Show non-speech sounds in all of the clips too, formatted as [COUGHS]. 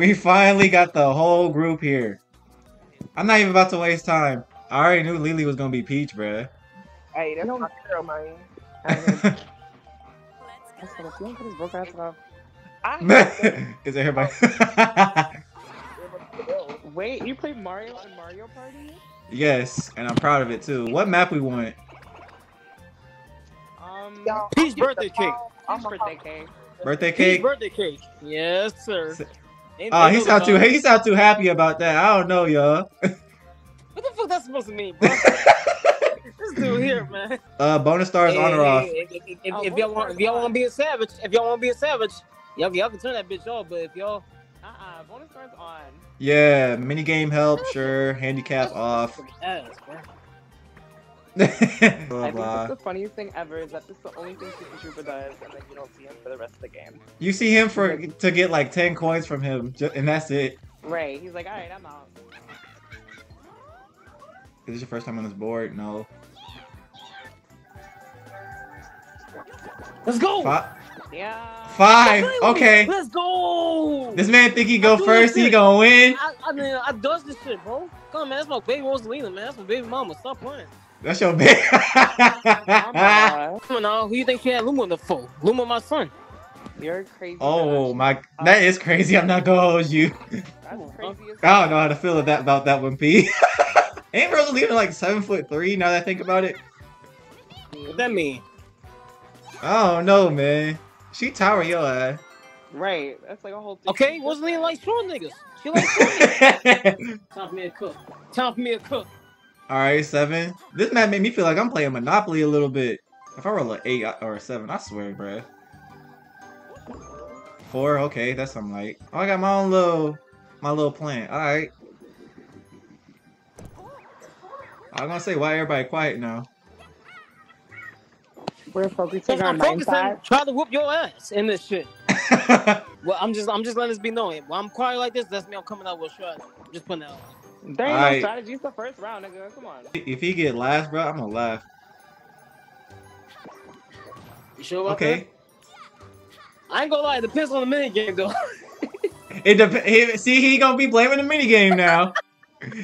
We finally got the whole group here. I'm not even about to waste time. I already knew Lily was gonna be Peach, bruh. Hey, that's my girl, man. That's what if you don't get his broke ass off. Everybody? Wait, you played Mario in Mario Party? yes, and I'm proud of it too. What map we want? Um, Y'all, Peach birthday cake. I'm Peach birthday cake. Birthday Peach cake? birthday cake. Yes, sir. S- Ain't- Oh, ain't he no too design. he sound too happy about that. I don't know, y'all. What the fuck that's supposed to mean, bro? [LAUGHS] this dude here, man. Uh, bonus stars Hey, on or off? hey, If, if, if, Oh, if y'all want, if y'all want to be a savage, if y'all want to be a savage, y'all, y'all can turn that bitch off. But if y'all, Uh-uh, bonus cards on. Yeah, mini game help, sure. Handicap off. ass, bro. blah, I think that's the funniest thing ever is that this is the only thing Koopa Troopa does, and then you don't see him for the rest of the game. You see him for to get like ten coins from him, and that's it. Right, he's like, alright, I'm out. Is this your first time on this board? No. Let's go. Five. Yeah. Five. Let's Okay. Let's go. This man think he go first. He gonna win. I, I mean, I does this shit, bro. Come on, man. That's my baby Rosalina, man. That's my baby mama. Stop playing. That's your big. Come on now. Who you think she had Luma in the phone? Luma, my son. You're crazy. oh my, that is crazy. I'm not gonna hold you. That's crazy as I don't know how to feel that about that one, P. [LAUGHS] Ain't Rosalina like seven foot three? Now that I think about it, What that mean? I don't know, man. She tower your ass. Right, that's like a whole thing. Okay, Rosalina like short niggas. She like short [LAUGHS] niggas. [LAUGHS] Time for me to cook. Time for me to cook. All right, seven. This map made me feel like I'm playing Monopoly a little bit. If I roll an eight or a seven, I swear, bruh. Four, okay, that's something like. Oh, I got my own little, my little plan. All right. I'm gonna say why everybody quiet now. We're focusing Because on I'm my focusing, side. try to whoop your ass in this shit. [LAUGHS] Well, I'm just, I'm just letting this be known. When I'm quiet like this, that's me. I'm coming out with a shot. I'm just putting that. out. There ain't Alright. no strategy. It's the first round, nigga. Come on. if he get last, bro, I'm gonna laugh. You sure about Okay. that? I ain't gonna lie. It depends on the minigame though. [LAUGHS] It dep- see, he gonna be blaming the minigame now.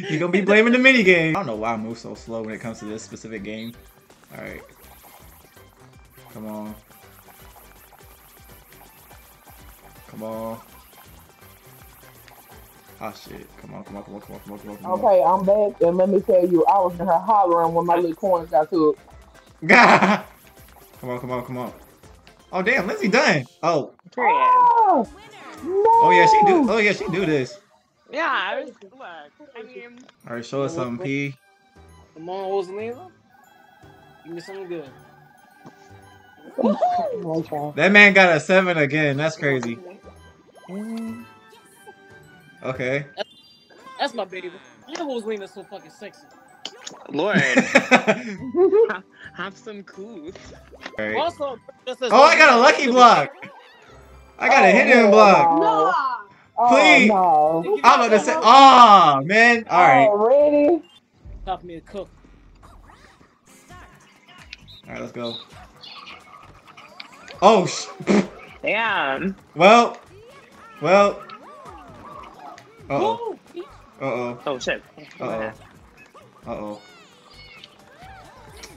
he gonna be blaming the minigame. I don't know why I move so slow when it comes to this specific game. All right, come on, come on. Ah shit! Come on, come on, come on, come on, come on, come on, come on. Okay, I'm back, and let me tell you, I was in her hollering when my little coins got took. [LAUGHS] come on, come on, come on. Oh damn, Lindsay done. Oh, Oh, no. oh yeah, she do. Oh yeah, she do this. Yeah, I was, look, I mean, All right, show us something, P. Come on, Rosalina. Give me something good. [LAUGHS] That man got a seven again. That's crazy. Okay. That's my baby. You know who's Rosalina's so fucking sexy. Lord, Alright. [LAUGHS] have some cool. Also, just as Oh, I got a lucky block. I got a oh, hidden block. No. Oh, Please. no. I'm about to say, oh man. All right, all Already? Time for me to cook. All right, let's go. Oh, sh- Damn. well, well. Uh oh. Uh oh. Oh shit. Uh oh. Uh oh.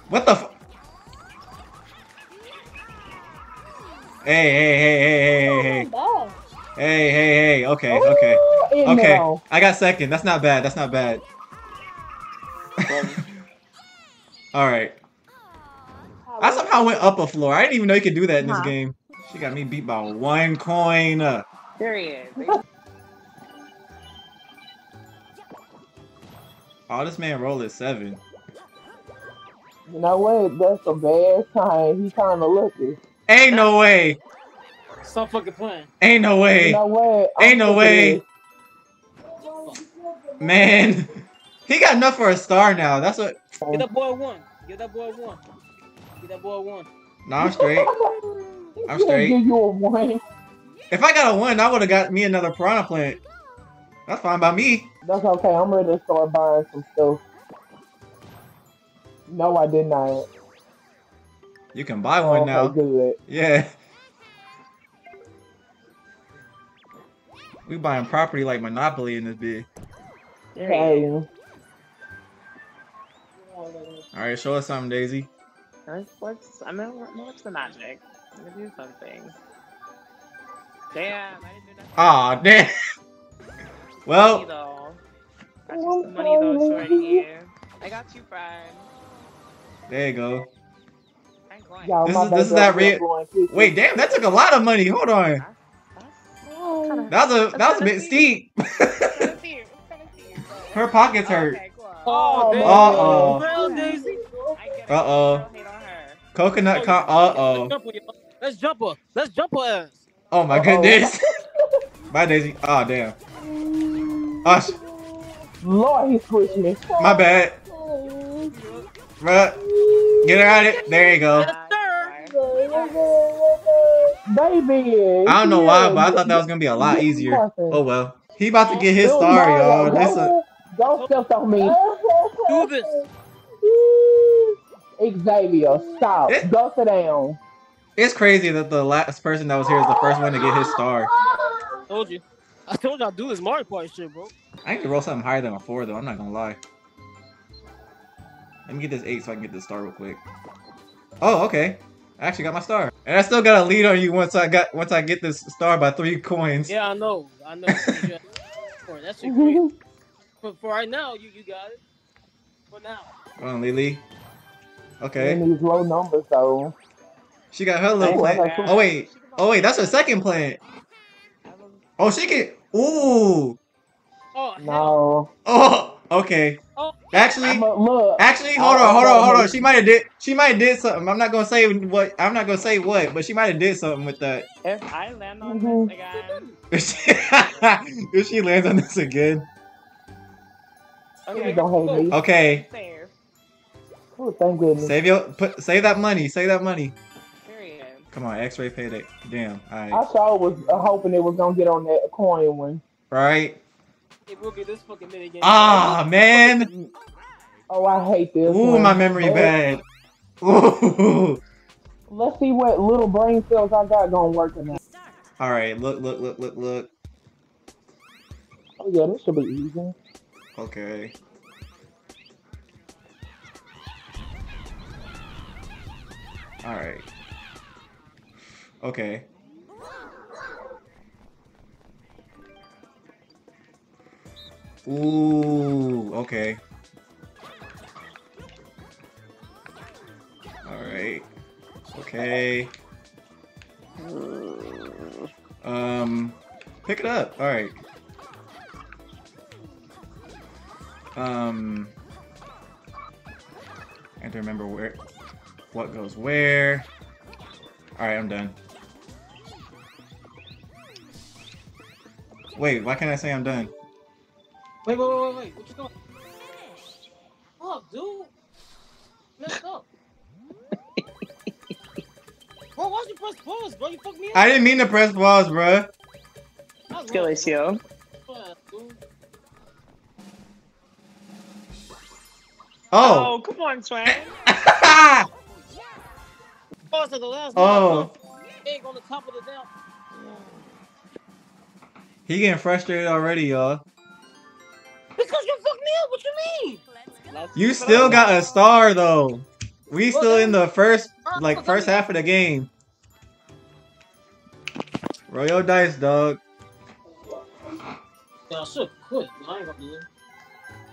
What the? F hey hey hey hey hey hey. Hey hey hey. Okay Ooh, okay okay. No. I got second. That's not bad. That's not bad. [LAUGHS] All right. I somehow went up a floor. I didn't even know you could do that in this huh. game. She got me beat by one coin. There he is. [LAUGHS] Oh, this man roll is seven. You know what? That's a bad sign. He kind of lucky. Ain't no way. Stop fucking playing. Ain't no way. know what? I'm Ain't no way. this. Man. [LAUGHS] He got enough for a star now. That's what. Get that boy one. Get that boy one. Get that boy one. No, I'm straight. [LAUGHS] I'm He straight. Give you a one. If I got a one, I would have got me another piranha plant. That's fine by me. That's okay. I'm ready to start buying some stuff. No, I did not. You can buy Oh, one okay, now. good. Yeah. We buying property like Monopoly in this bit. Hey, All right, show us something, Daisy. Let's, let's, I'm gonna, I'm watch the magic. I'm gonna do something. Damn, I didn't do nothing. Aw, damn. Money, [LAUGHS] well, though. That's just the money though, shorty. I got two friend. there you go. I'm going. y'all, This is- this is that re- is going too. Wait, damn, that took a lot of money. Hold on. That's, that's kinda, That was a that was a bit steep. kinda steep. It's kinda steep, but- Her pockets hurt. Okay, cool. Oh, man. Uh-oh. Well, Daisy. I get it. Uh-oh. Don't hate on her. Coconut Conk. Uh oh. Let's jump her. Let's jump her ass. Oh my Uh-oh. goodness. [LAUGHS] Bye, Daisy. Oh damn. Oh, sh- Lord, he switched me. my bad. Bruh. Get her out of it. There you go. Baby. I don't know why, but I thought that was gonna be a lot easier. Oh well. He about to get his star, Mario, y'all. This a, Don't, don't step on me. Do this. Xavier, stop. It- Go sit down. it's crazy that the last person that was here is the first one to get his star. I Told you. I told you I'd do this Mario Party shit, bro. I need to roll something higher than a four though. I'm not gonna lie. Let me get this eight so I can get this star real quick. Oh, okay. I actually got my star, and I still got a lead on you once I got once I get this star by three coins. Yeah, I know. I know. that shit great. [LAUGHS] But for right now, you you got it. For now. Come on, Lily. In Okay, these low numbers, though. she got her little Oh, plant. Oh wait, oh wait, that's her second plant. Oh, she can. Ooh. Oh. No. Oh, okay. Oh, Actually, look. Actually, hold on, hold on, hold on. She might have did. She might have did something. I'm not gonna say what. I'm not gonna say what, but she might have did something with that. If I land on Mhm. this again, If she, [LAUGHS] if she lands on this again. Okay, don't hate me. Okay. Oh, thank goodness. save your put. Save that money. Save that money. Period. Come on, X-ray payday. Damn. All I saw sure was uh, hoping it was gonna get on that coin one. Right. It will be this fucking minigame. Ah man. Oh, I hate this. Ooh, one. my memory Oh, bad. Ooh. Let's see what little brain cells I got gonna work or not. All right. Look, look, look, look, look. Oh yeah, this should be easy. Okay. All right. Okay. Ooh, okay. All right. Okay. Um, pick it up. All right. Um, I have to remember where, what goes where. All right, I'm done. Wait, why can't I say I'm done? Wait, wait, wait, wait, wait. What you doing? Oh, dude. Messed [LAUGHS] up. bro, why'd you press pause, bro? You fucked me up. I didn't mean to press pause, bro. I Skill love issue. that. Oh. Oh, come on, Swan. [LAUGHS] Pause at the last oh. egg on the top of the down. He getting frustrated already, y'all. What you mean? Let's You still got a star though. We still in the first, like first half of the game. Roll your dice, dog. Yeah, I should quit. I ain't gonna do it.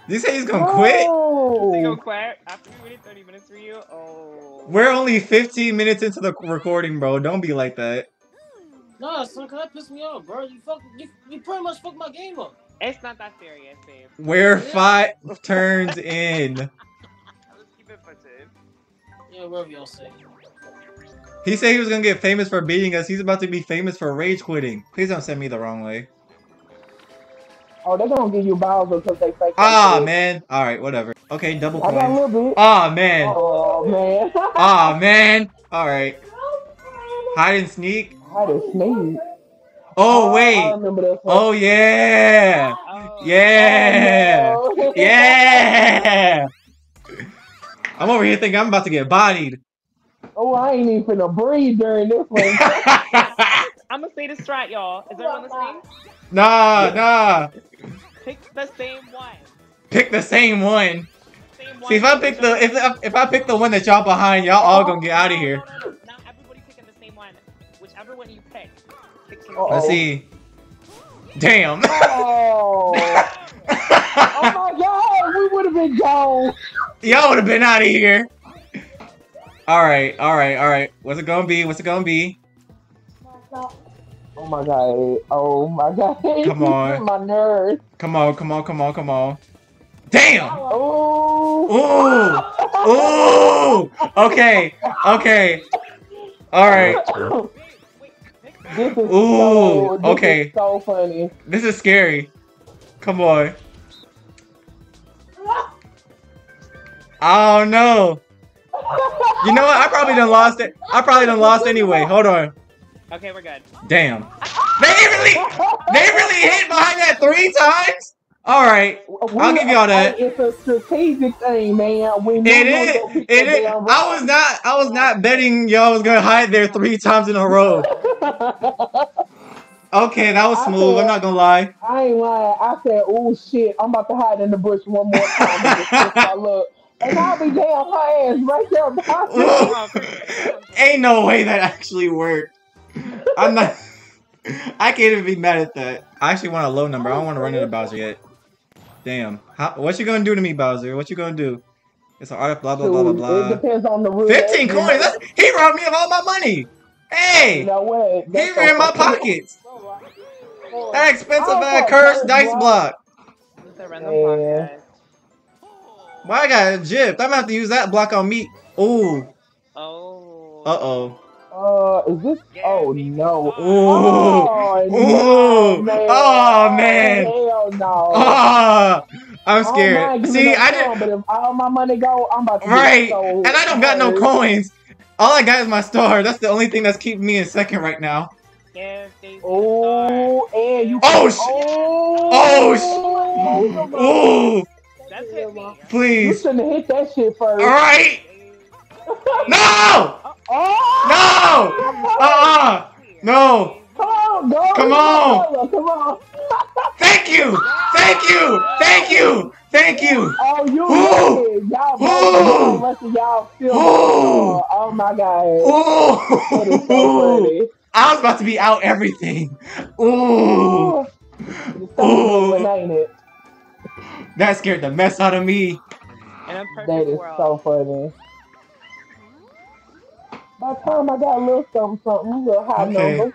You say he's gonna quit? You Oh. go quit after we waited 30 minutes for you? Oh. We're only 15 minutes into the recording, bro. Don't be like that. Nah, son, cause that pissed me off, bro. You fuck, you, you pretty much fucked my game up. It's not that serious, babe. We're five turns in. [LAUGHS] Let's keep it pushing. Yeah, whatever y'all say. He said he was gonna get famous for beating us. He's about to be famous for rage quitting. Please don't send me the wrong way. Oh, they're gonna give you Bowser because they fake. Ah man. All right, whatever. Okay, double I got a little bit. Ah man. Oh man. Ah man. All right. [LAUGHS] Hide and sneak. I just sneeze. Oh ah, I wait. remember this one. Oh yeah. Oh. Yeah. Oh, [LAUGHS] no. Yeah. [LAUGHS] I'm over here thinking I'm about to get bodied. Oh, I ain't even finna breathe during this one. [LAUGHS] I'm gonna say this right, y'all. Is everyone listening? Nah, nah. Pick the same one. Pick the same one. Same one. See, if I pick the if if I pick the one that y'all behind, y'all all gonna get out of here. Some. Uh-oh. Let's see. Damn. Oh, [LAUGHS] oh my God, we would have been gone. Y'all would have been out of here. All right, all right, all right. What's it gonna be? What's it gonna be? Oh my God, oh my God. Come [LAUGHS] on. my nerves. Come on, come on, come on, come on. Damn. Oh. Ooh. Ooh. Okay. Okay. All right. [LAUGHS] This is Ooh, so, this okay. is so funny. This is scary. Come on. Oh no. You know what? I probably done lost it. I probably done lost anyway. Hold on. Okay, we're good. Damn. They really, they really hit behind that three times. All right. I'll give y'all that. It's a strategic thing, man. We know It you're is. gonna pick It that is. damn I was not. I was not betting y'all was gonna hide there three times in a row. [LAUGHS] Okay, that was smooth. I'm not gonna lie. I ain't lying. I said, "Oh shit, I'm about to hide in the bush one more time." and just twist my look. And I'll be damn her ass right there behind [LAUGHS] me. Ain't no way that actually worked. I'm not. [LAUGHS] I can't even be mad at that. I actually want a low number. I don't want to run into Bowser yet. Damn. How, what you gonna do to me, Bowser? What you gonna do? It's an art. Blah blah blah blah It blah. depends on the route. Fifteen coins. That's, he robbed me of all my money. You Hey, know what? he That's ran my okay. pockets. That expensive Oh, ass cursed dice block. It's a random Yeah. podcast. Why I got gypped? I'm gonna have to use that block on me. Ooh. Oh. Uh oh. Uh, is this? Oh no. Ooh. Oh, Ooh. no, man. Oh, man. Hell no. Ah, I'm scared. mind giving See, up I some, didn't. But if all my money go, I'm about to Right, so and I don't got no coins. All I got is my star. That's the only thing that's keeping me in second right now. Oh, and you. Oh, sh- Oh, Oh, sh- Ooh, the star. That's. You shouldn't have hit that shit first. All right. No, Oh! no. Uh-uh. No. Come on, go! Come on. Come on! Thank you. Thank you. Thank you. Thank you. Oh, you Ooh. did. Y'all Ooh. both unless y'all still. Ooh. Oh, oh my god. That is so Ooh. I was about to be out everything. Ooh. Ooh. So Ooh. good. That scared the mess out of me. In a perfect That is world. so funny. By the time I got a little something, something, a little high Okay. number.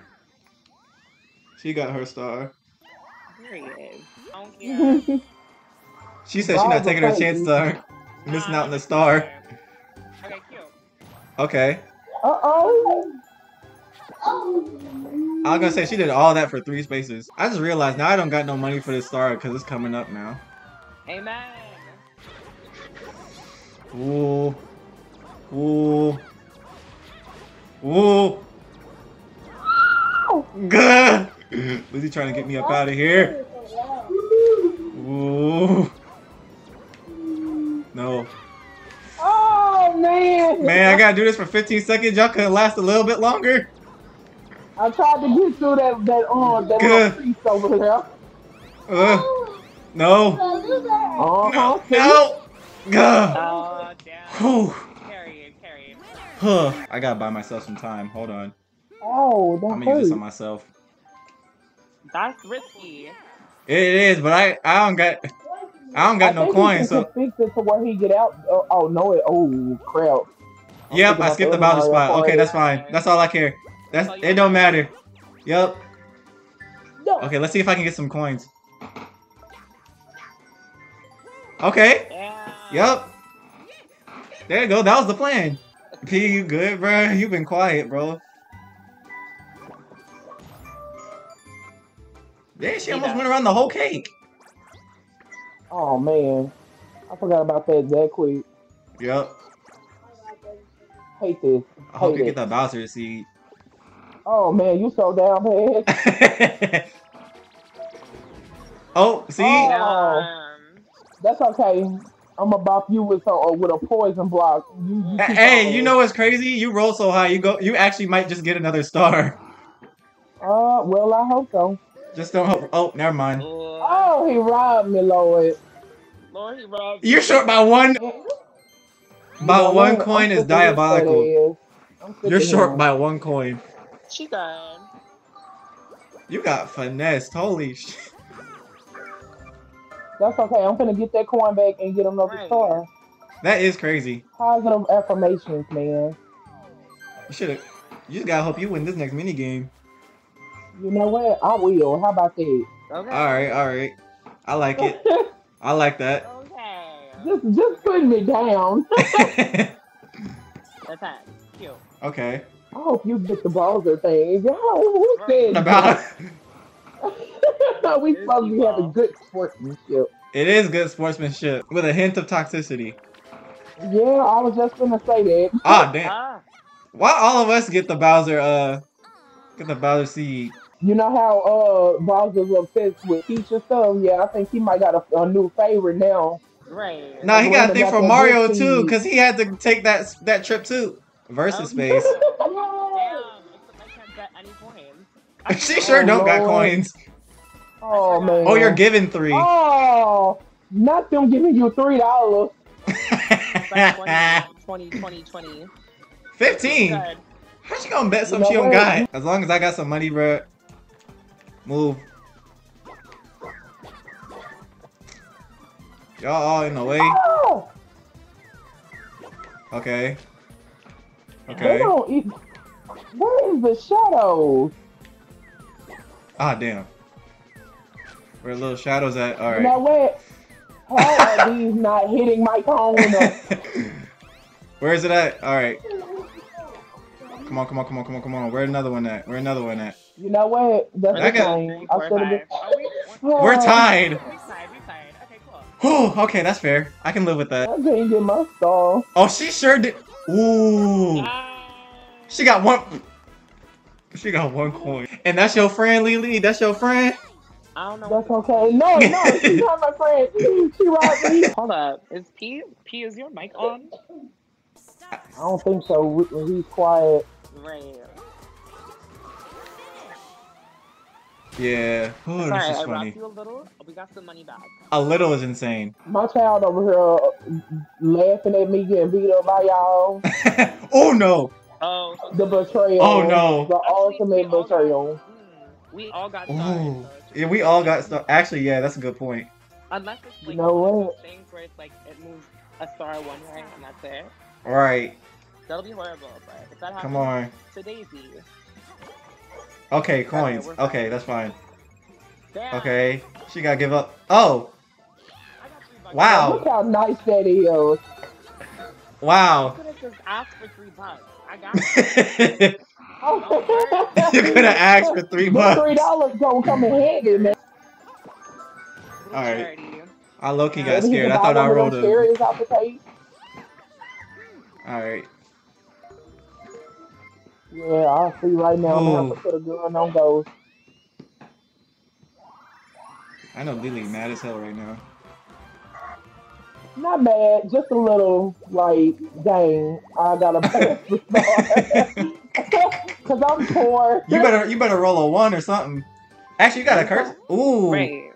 She got her star. Period. I don't care. [LAUGHS] She said she's not taking her chance to missing out on the star. Okay, cute. Okay. Uh oh. I was gonna say she did all that for three spaces. I just realized now I don't got no money for this star because it's coming up now. Amen. Ooh. Ooh. Ooh. Gah! he trying to get me up out of here. Ooh. No. Oh man. Man, I gotta do this for 15 seconds. Y'all could last a little bit longer. I tried to get through that that um that Good. little piece over there. Uh, no. Uh huh. No. Gah. Oh, Huh. I gotta buy myself some time. Hold on. Oh, that I'm gonna use this on myself. That's risky. It is, but I I don't got I don't got I no think coins. He So can fix it to where he get out. Oh, oh no! It, oh crap! I'm yep, I skipped the other Bowser Mario spot. Okay, that's fine. That's all I care. That's oh, it. Don't matter. Yep. No. Okay, let's see if I can get some coins. Okay. Yeah. Yep. There you go. That was the plan. P, you good, bro? You been quiet, bro. Yeah, she almost went around the whole cake. Oh man, I forgot about that that quick. Yep. Hate this. I hope you it. get that Bowser seed. Oh man, you so down bad. [LAUGHS] oh, see? Oh. Um, That's okay. I'm about to bop you with a uh, with a poison block. You, you Hey, on. you know what's crazy? You roll so high, you go. You actually might just get another star. Uh, well, I hope so. Just don't hope. Oh, never mind. Lord, Oh, he robbed me, Lord. Lord, he robbed You're short by one. You By know one what? coin I'm is sick of this fat diabolical. ass. You're short him. by one coin. She gone. You got finessed. Holy shit. That's okay. I'm gonna get that coin back and get another Right. star. That is crazy. Positive affirmations, man. You should have. You just gotta hope you win this next mini game. You know what? I will. How about that? Okay. All right, all right. I like it. [LAUGHS] I like that. Okay. just, just put me down. [LAUGHS] That's fine. Cute. okay. I hope you get the Bowser thing. [LAUGHS] Yo, who said About [LAUGHS] that? we supposed to be having good sportsmanship. it is good sportsmanship with a hint of toxicity. Yeah, I was just gonna say that. Ah, [LAUGHS] damn. Ah. Why all of us get the Bowser? Uh, get the Bowser seed. You know how uh Bowser's obsessed with Peach and stuff? Yeah, I think he might got a, a new favorite now. Right. Nah, he got a thing for Mario good too, cause he had to take that that trip too. Versus space. [LAUGHS] Damn. Except I can't get any coins. she sure Oh, don't got coins. Oh man. Oh, you're giving three. Oh, not them giving you three dollars. Like 20, [LAUGHS] 20, 20, 20. Fifteen. Good. How she gonna bet You something know she don't what? got? As long as I got some money, bruh. Move. Y'all all in the way. Oh, Okay. they Okay. don't eat. Where is the shadows? Ah, damn. Where the little shadows at? All You right. know what? How are [LAUGHS] these not hitting my cone? [LAUGHS] Where is it at? All right. Come on, come on, come on, come on, come on. Where another one at? Where another one at? You know what? That's I the got- thing. Three, I four, should have five. We, We're tied. we tied. We tied. Okay, cool. [GASPS] Whew, okay, that's fair. I can live with that. I can't get my star. Oh, she sure did. Ooh. Ah. She got one. She got one coin. And that's your friend, Lily? That's your friend? I don't know. That's okay. No, no, [LAUGHS] she's not my friend. She robbed me. Hold up. Is P? P is your mic on? I don't think so. When he's quiet. Right. Yeah. Oh, this is I funny. robbed you a little. We got some money back. A little is insane. My child over here laughing at me getting beat up by y'all. [LAUGHS] oh no. Oh. The betrayal. Oh, no. The Actually, we ultimate all got- betrayal. Hmm, We all got Ooh. stars. so Yeah, we all got stuff. Actually, yeah, that's a good point. Unless it's You like know what? those things where it's like it moves a star one way and that's it. Right. That'll be horrible. But if that happens Come on. to Daisy, Okay, coins. we're. Okay, that's fine. damn. Okay. She gotta give up. Oh. I got three bucks. Wow. Look how nice that is. I Wow. could have just asked for three bucks. I got it. [LAUGHS] you Oh, could have asked for three The bucks. three dollars gonna come in handy, man. All right. I low key got scared. I thought I one of rolled them a. cherries off the page. Alright. Yeah, I see right now. I'm gonna have to oh. put a gun on those. I know Lily mad as hell right now. Not bad, just a little like, dang, I gotta pass the star. Cause I'm poor. You better you better roll a one or something. Actually, you got a curse. [LAUGHS] Ooh. Right.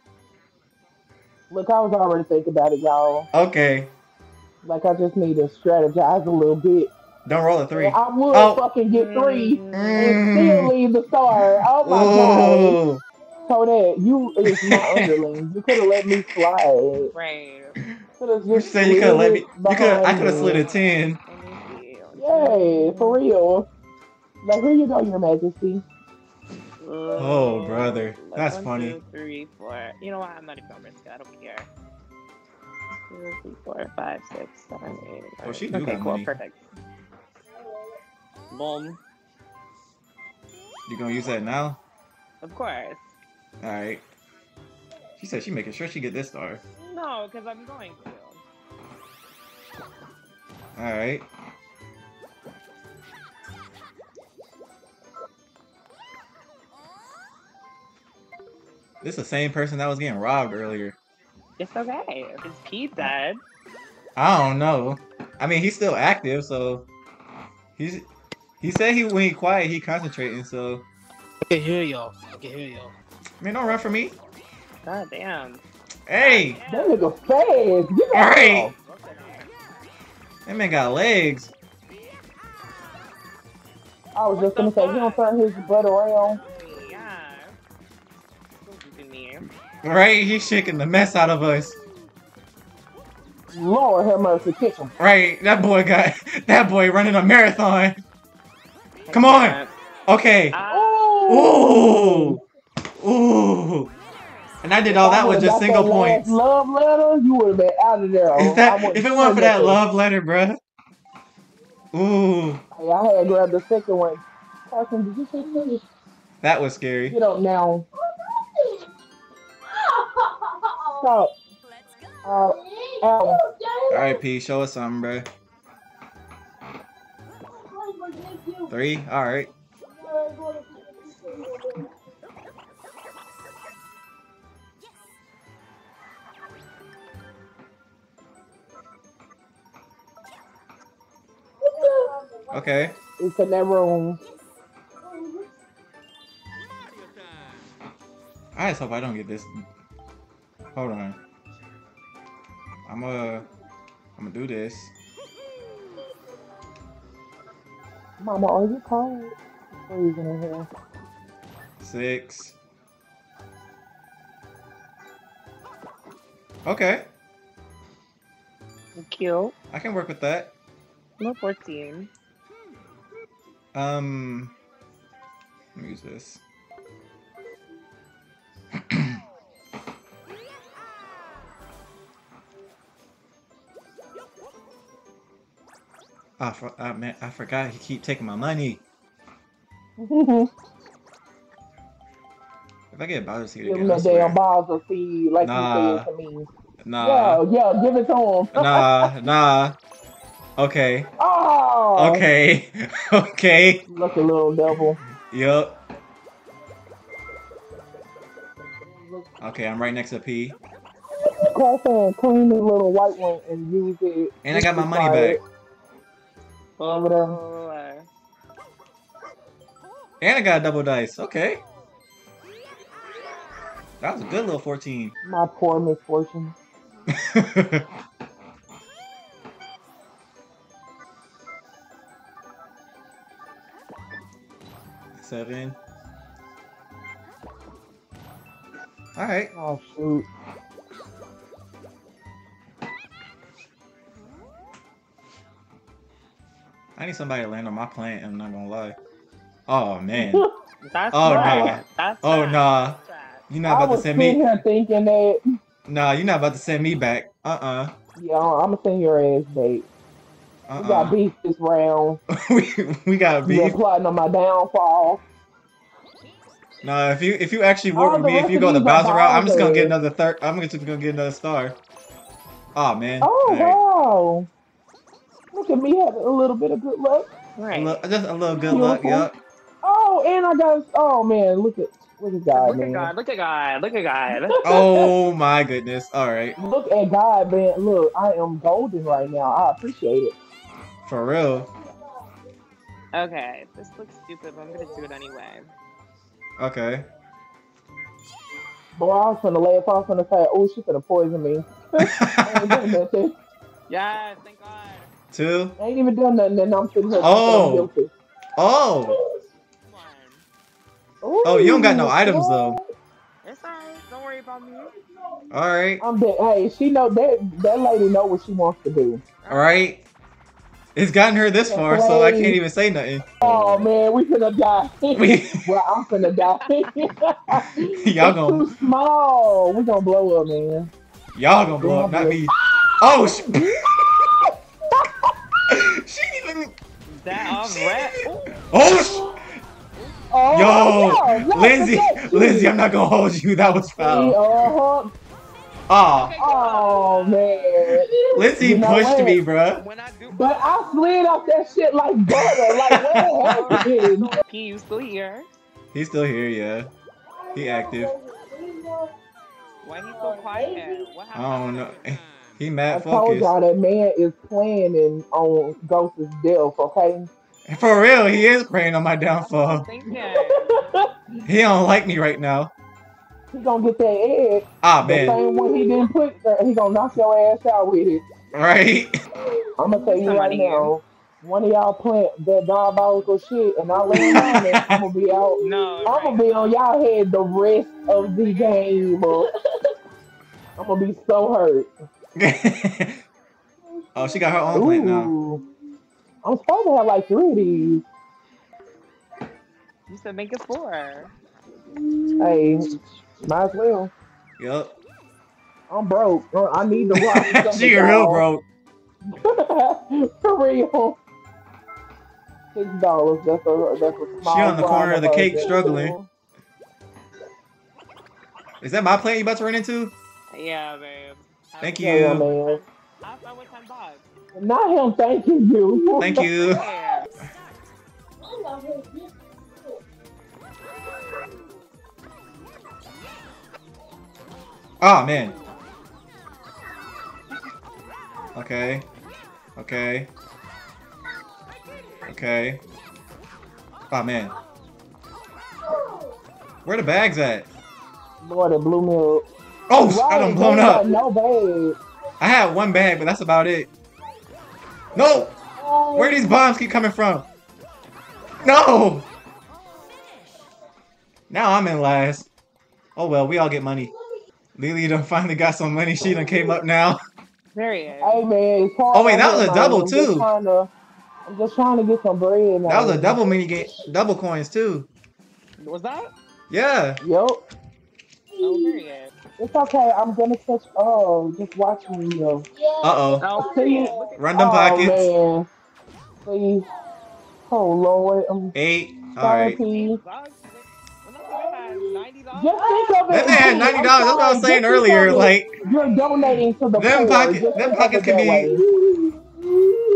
Look, I was already thinking about it, y'all. Okay. Like I just need to strategize a little bit. Don't roll a three. I would Oh. fucking get three Mm. and still leave the star. Oh my god. Ooh. So that you is my [LAUGHS] underling. You could have let me slide. Right. Could have You just said you could have let me. You could. I could have slid a ten. Let me see. Yay, for real. Like here you go, Your Majesty. Oh, brother. Mm, like, That's one, funny. two, three, four. You know what? I'm not even gonna risk it. I don't care. Two, three, four, five, six, seven, eight. Oh, nine. she do okay, cool, money. perfect. Boom. You gonna use that now? Of course. All right. She said she making sure she get this star. No, because I'm going to. All right. This is the same person that was getting robbed earlier. It's okay. If it's Pete dead. I don't know. I mean, he's still active, so he's he said he when he quiet, he concentrating. So I can hear y'all. I can hear y'all. mean, don't run for me. God damn. Hey, That nigga fast. Get all out. right. That man got legs. I was just gonna say, he don't turn his butt around. Yeah. Don't do me. Right, he's shaking the mess out of us. Lord have mercy, kick him. Right, that boy got [LAUGHS] that boy running a marathon. Come on. Okay. Ooh, ooh. And I did all that with just single points. Love letter, you would have been out of there. [LAUGHS] If that, if it weren't for that love letter, bruh. Ooh, Hey, I had grabbed the second one. Carson, did you say something? that was scary. Get up now. Stop. Uh, right, P, show us something, bruh. Three. All right. Okay. It's in that room. I just hope I don't get this. Hold on. I'm gonna, I'm gonna do this. Mama, are you cold? It's freezing in here. Six. Okay, Cute. I can work with that. No 14. Um, let me use this. I, [COUGHS] for, I, man, I forgot he keep taking my money. [LAUGHS] If I get Bowser seed Give him again, I that swear. damn Bowser seed like Nah. you said to me. Nah, Yeah, yeah, give it to him. nah, [LAUGHS] nah. Okay, Oh, okay, [LAUGHS] okay. Look a little devil. Yup. Okay, I'm right next to P. Carson, clean the little white one and use it. And I got my money back. Over there. And I got a double dice. Okay. That was a good little 14. My poor misfortune. [LAUGHS] Seven. Alright. Oh shoot. I need somebody to land on my plant, I'm not gonna lie. Oh, man. [LAUGHS] That's Oh, right. nah. That's Oh, right. nah. You're not I about to send sitting me. here thinking that, Nah, you're not about to send me back. Uh uh, yeah, I'm gonna send your ass bait. Uh. We got beef this round. [LAUGHS] we, we got You're beef. plotting on my downfall. Nah, if you if you actually work All with me, if you of go the these are Bowser route, I'm just gonna get another third. I'm just gonna get another star. Oh man. Oh Alright. wow! Look at me having a little bit of good luck. A Right. just a little good luck. Beautiful. Yup. Oh, and I got. Oh man, look at look at God, look man. at God. Look at God. Look at God. [LAUGHS] Oh my goodness. All right. Look at God, man. Look, I am golden right now. I appreciate it. For real. Okay, this looks stupid, but I'm gonna do it anyway. Okay. Boy, I was finna laugh. I on the say, oh, she's gonna poison me. I ain't done nothing. Thank God. Two. I ain't even done nothing, and I'm sitting here Oh. thinking guilty. Oh. Come on. Oh, you don't got no Ooh, items, though. It's alright. Don't worry about me. All right. I'm dead. Hey, she know that that lady know what she wants to do. All right. It's gotten her this far, so I can't even say nothing. Oh man, we finna die. We- [LAUGHS] well, I'm finna die. [LAUGHS] Y'all gonna too small. We gonna blow up, man. y'all gonna blow up, not me. Oh. Sh- [LAUGHS] she even. That off She- rat. Ooh. Oh. Sh- Oh, Yo, no, no, Lindsay. Lindsay, I'm not gonna hold you. That was See, foul. Uh-huh. Uh-huh. Oh man. Lindsay You know pushed what? me, bruh. When I do. But I slid off that shit like butter. Like what happened? [LAUGHS] P, you still here? He's still here, yeah. He active. Why he so quiet? What happened? I don't know. [LAUGHS] He mad I mad told y'all that man is planning on Ghost's death, okay? For real, he is praying on my downfall. [LAUGHS] He don't like me right now. He gonna get that egg. Ah The man, same one he didn't put there, he gonna knock your ass out with it. right? I'm gonna tell you right Somebody now. One of y'all plant that diabolical shit and I land on it, I'm gonna be out. [LAUGHS] No. I'm gonna be on y'all head the rest of the game. [LAUGHS] I'm gonna be so hurt. [LAUGHS] oh, she got her own plant now. I'm supposed to have like three of these. You said make it four. Hey, might as well. Yup. I'm broke. Uh, I need to watch [LAUGHS] something, she real y'all. broke. [LAUGHS] For real. Six dollars. That's a that's a small. She on the corner of the cake budget. struggling. Is that my plant you about to run into? Yeah, babe. Thank Yeah, you. man. I I went ten bucks. Not him thanking you. Thank you. [LAUGHS] Yeah. Oh man. Okay. Okay. Okay. Oh man. Where the bags at? Boy, the blue milk. Oh, I Right, done blown up. No bag. I had one bag, but that's about it. No! Where these bombs keep coming from? No! Now I'm in last. Oh well, we all get money. Lily done finally got some money. She done came up now. Period. Hey man, it's hard Oh, wait, that was a double. I'm too. trying to- I'm just trying to get some bread. Now. That was a double mini game, double coins too. Was that? Yeah. Yup. Oh, period. It's okay. I'm gonna catch. Oh, just watch me, yo. Uh oh. Oh, See? period. Run them oh, pockets. man. See. Oh Lord. I'm Eight. All right. Just think of it. That man had ninety dollars. That's what I was saying earlier. Like you're donating to the Them poor. pocket- them pockets can be-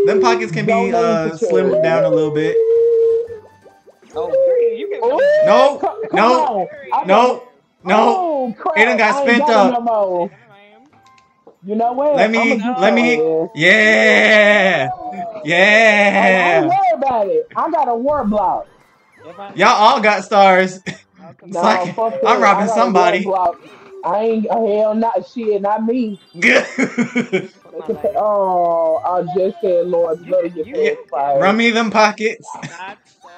them pockets can be uh slimmed down a little bit. Oh. You can. No, come- come no, No. No. Oh. It done got I spent got up. No more. You know what? Let me- let me- your ass. Yeah. Oh, I Yeah. don't worry about it. I got a warp block. Y'all all got stars. [LAUGHS] I'll come No, like- fuck that. I'm robbing I somebody. I ain't oh, hell not shit, not me. Good. [LAUGHS] with They my can leg. say, oh, I just said, Lord, You- better get you- that fired. Run me them pockets. That's so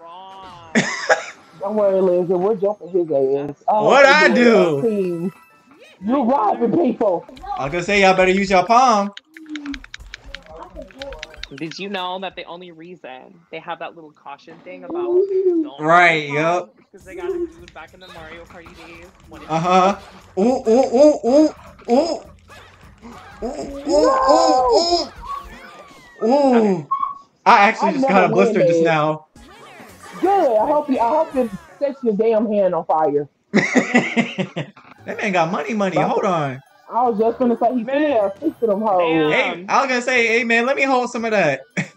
wrong. [LAUGHS] Don't worry, Lindsay. We're jumping his ass. Oh, What'd I you're do? You robbing people. I was gonna say y'all better use your palm. Did you know that the only reason they have that little caution thing about don't Right, yep, because they got it food back in the Mario Party days. Uh huh. Ooh ooh ooh ooh ooh. Ooh ooh ooh ooh. Ooh. I actually I just got a blister just now. Good. I hope you. I hope you set your damn hand on fire. [LAUGHS] that man got money, money. Hold on. I was just gonna say he Man. finna have six of them hoes. Hey, I was gonna say, hey man, let me hold some of that. [LAUGHS]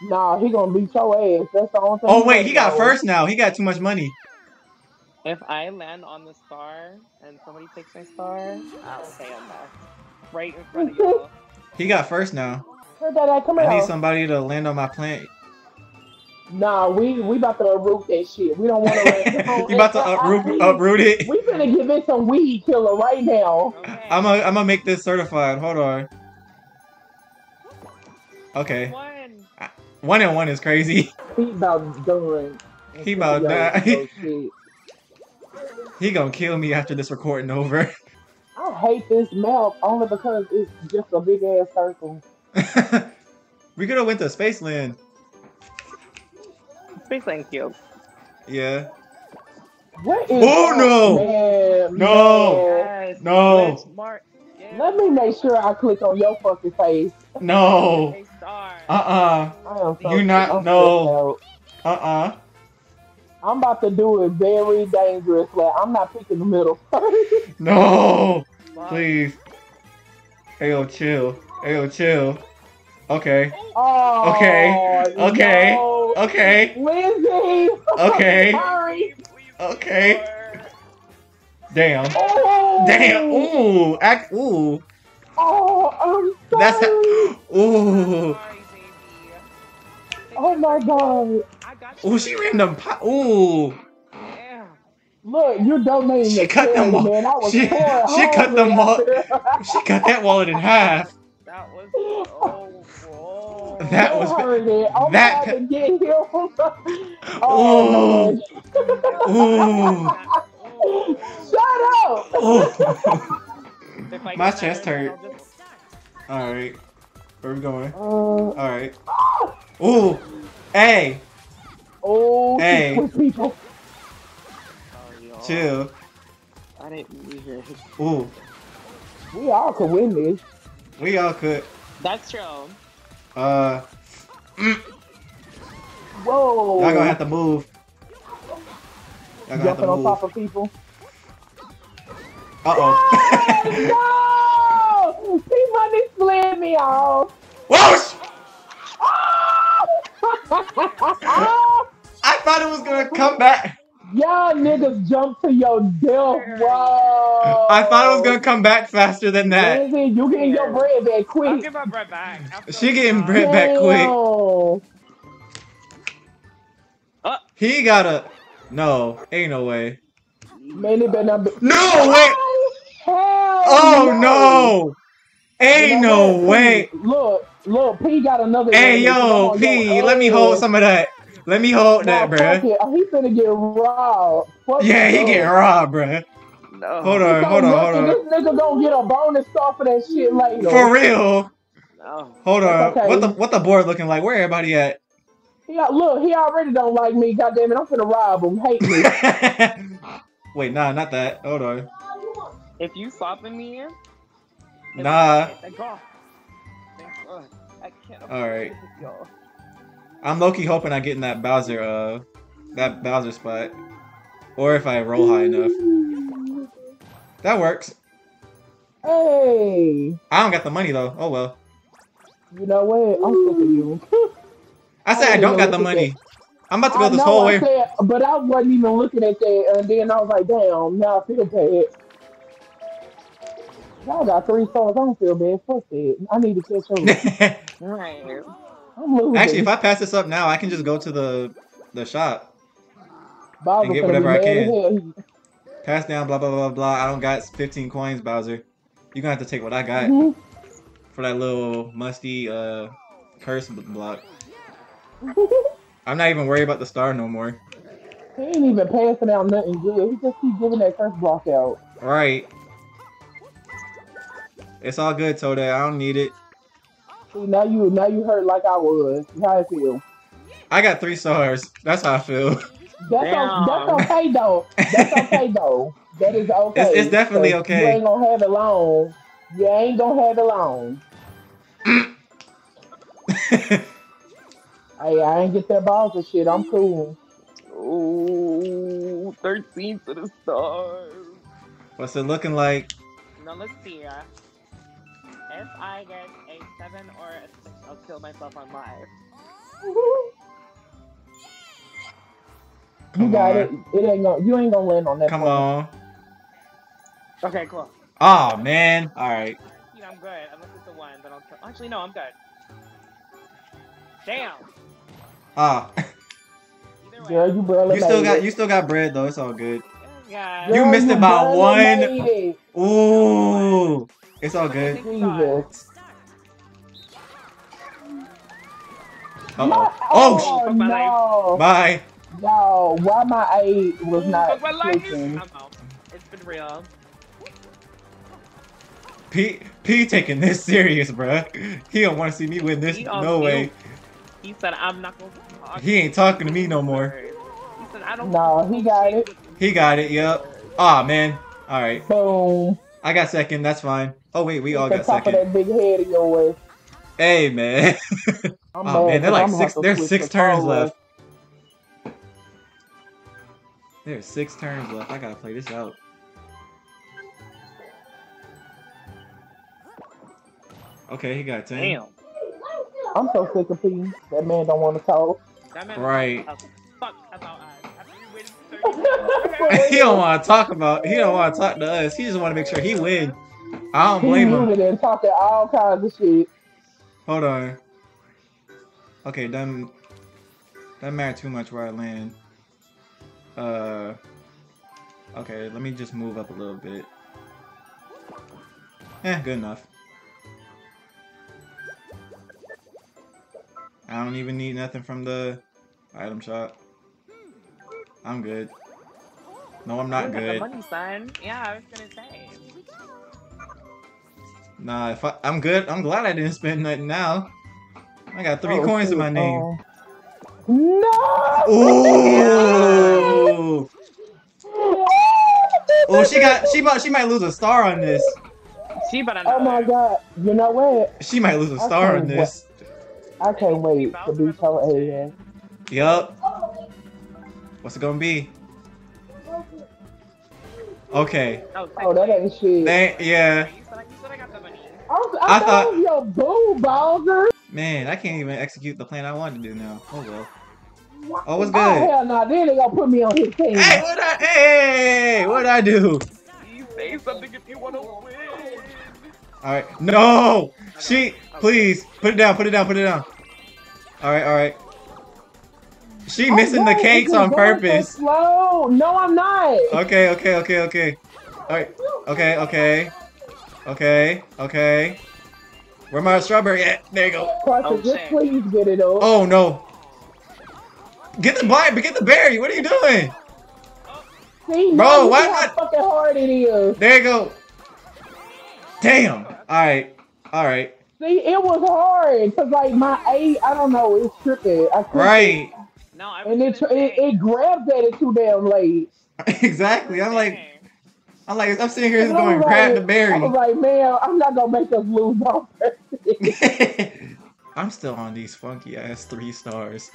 Nah, he gonna beat your ass. That's the only thing. Oh wait, he got first now. He got too much money. If I land on the star and somebody takes my star, I'll say I'm next. Right in front of you. He got first now. Hey, Dada, come I here. need somebody to land on my plant. Nah, we we about to uproot that shit. We don't want to. [LAUGHS] you about to uproot, uproot it? We finna give it some weed killer right now. Okay. I'm gonna I'm gonna make this certified. Hold on. Okay, One. one and one is crazy. [LAUGHS] He about done. He about Yo, done. yo, shit. He gonna kill me after this recording over. [LAUGHS] I hate this map only because it's just a big ass circle. we could have went to Spaceland. Space Link Cube. Yeah. What is? Oh, no. Man, No. man. Yes. No. Mark. Yeah. Let me make sure I click on your fucking face. No. Uh uh. So You not- I'm no. Uh uh. I'm about to do it very dangerously. I'm not picking the middle. No. Fuck. Please. Ayo, chill. Ayo, chill. Okay. oh, Okay, okay, no. Okay. Lindsay. Okay. [LAUGHS] Sorry. Okay. Damn. Oh. Damn. Ooh. Act. Ooh. Oh, I'm sorry. That's. Ooh. Oh my god. I got you. Ooh. She random. Po- Ooh. Look, you're donating She cut them charity, man. I was she- she cut them hungry out. She cut that wallet in half. That was so wrong. [LAUGHS] That They was- heard it. I'm that- about to get him. [LAUGHS] oh, [LAUGHS] Shut up. Ooh. If I My chest hurt. All right. Where we going? Uh, All right. Ooh. Hey. oh, Hey. with people. Oh, y'all. Chill. I didn't mean it. Ooh. We all could win this. We all could. That's true. Uh. Whoa. Y'all gonna have to move. Y'all Jumping to on move. top of people. Uh oh. no! [LAUGHS] P-Money split me off. Whoosh! Y'all [LAUGHS] [LAUGHS] I thought it was gonna come back. Niggas jump to your death. Whoa. I thought it was gonna come back faster than that. Listen, you getting your bread back I'll quick. give my bread back. after She getting while. bread back quick. Damn. He gotta. No, ain't no way. Man, it better not be. No way! Oh, hell Oh no! Ain't You know no what? way! Look, look, P got another. Hey one. Come yo, on, P, yo, let me hey. hold some of that. Let me hold Nah, that, bro. bruh. it. Oh, He finna get robbed. Fuck Yeah, he it, getting robbed, bro. No. Hold on, hold on, hold on. This nigga gonna get a bonus off of that shit later. For real. No. Hold on. okay. What the what the board looking like? Where everybody at? Yeah, uh, look, he already don't like me. God damn it, I'm finna rob him. Hate me. [LAUGHS] Wait, nah, not that. Hold on. If you soften me, in. Nah. Thank God. I'm low key hoping I get in that Bowser uh that Bowser spot. Or if I roll high enough. That works. Hey, I don't got the money though. Oh well. you know what? I'm sick of you. [LAUGHS] I said I don't got the money. I'm about to go I this know whole I way. said, but I wasn't even looking at that, and then I was like, damn, now I feel bad. Y'all got three stars. I don't feel bad. Fuck it. I need to catch up. [LAUGHS] Right. Actually, if I pass this up now, I can just go to the the shop. Bowser and get whatever I be mad as can. Pass down, blah blah blah blah. I don't got 15 coins, Bowser. You're gonna have to take what I got Mhm. for that little musty uh curse block. [LAUGHS] I'm not even worried about the star no more. He ain't even passing out nothing good. He just keep giving that curse block out. Right. It's all good, Toadette. I don't need it. See, now you now you hurt like I was. How I feel. I got three stars. That's how I feel. That's, o- that's okay though. That's okay [LAUGHS] though. That is okay. It's- it's definitely 'cause okay. You ain't gonna have it long. You ain't gonna have it long. [LAUGHS] Hey, I ain't get that balls and shit. I'm cool. Ooh, 13 to the stars. What's it looking like? Now let's see. Uh, if I get a 7 or a 6, I'll kill myself on live. You got on. it. It ain't gonna. You ain't gonna land on that. Come one. on. Okay, cool. Oh man. All right. You know, I'm good. Unless it's a 1, then I'll kill. Actually, no, I'm good. Damn. Ah, [LAUGHS] Either way. Girl, you barely you still made got it. you still got bread though. It's all good. Yeah. You Girl, missed it by one. it. Ooh, it's all good. Jesus. Uh My- oh. Oh. oh no. sh- Bye. No, why my aid was not Fuck my life. clicking? I'm out. It's been real. P P taking this serious, bruh. He don't want to see me win this. He No way. mute. He said, I'm not gonna talk. He ain't talking to me no more. He said, I don't No, he got it. He got it. Yep. Ah man. All right. Boom. I got second. That's fine. Oh wait, we all the got top second. of that big head of yours. Hey man. [LAUGHS] I'm Oh man, mad they're 'cause like six. There's six the turns controller. left. There's six turns left. I gotta play this out. Okay, he got ten. Damn. I'm so sick of P. That man don't want to talk. That man Right. Fuck about us. After you waited 30 [LAUGHS] [LAUGHS] he don't want to talk about. He don't want to talk to us. He just want to make sure he win. I don't He blame him. muted and talking all kinds of shit. Hold on. Okay, doesn't doesn't matter too much where I land. Uh, Okay, let me just move up a little bit. Eh, good enough. I don't even need nothing from the item shop. I'm good. No, I'm not You got The good. money, son. Yeah, I was gonna say. Nah, if I, I'm good. I'm glad I didn't spend nothing now. I got three Oh, coins in my name. Oh. No! Ooh! Oh, she got. [LAUGHS] She might. She might lose a star on this. She better Oh not. my god. You know what? She might lose a star on Okay, this. I can't wait to be so ass. Yup. What's it gonna be? Okay. Oh, Oh, that ain't shit. They, yeah. You said, I- you said I got the money. I, was, I, I thought thought- it was your boo, Bowser. Man, I can't even execute the plan I wanted to do now. Oh well. Oh, what's good? Oh, good? hell no. Then they gonna put me on his team. Hey, what I? Hey, what I do? You say something if you want to win. All right. No. She. Please put it down. Put it down. Put it down. All right. All right. She Oh, missing the cakes on going so purpose. Slow. No, I'm not. Okay. Okay. Okay. Okay. All right. Okay. Okay. Okay. Okay. Where my strawberry at? There you go. Carson, Oh, just shit. please get it up. Oh no. Get the blind, but get the berry. What are you doing? See, Bro, why see how not- fucking hard it is. There you go. Damn. All right. All right. See, it was hard because like my A, I don't know, it's tripping. I couldn't- Right. No, I And it, gonna it it grabs at it too damn late. [LAUGHS] exactly. I'm like, Dang. I'm like, I'm sitting here just I going was grab like- the berry. I was like, man, I'm not gonna make us lose on. [LAUGHS] I'm still on these funky ass three stars.